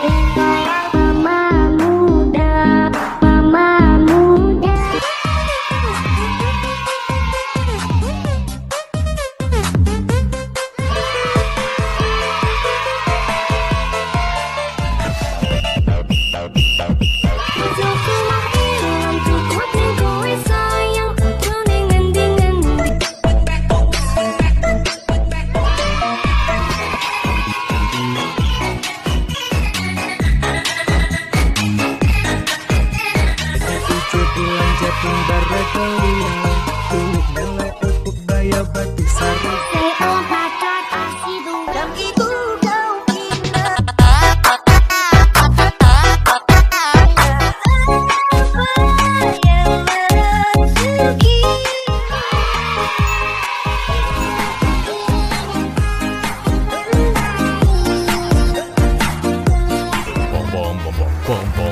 body. bilang jatuh berdoa Kulit bela ukuk daya batik sari bom, bom.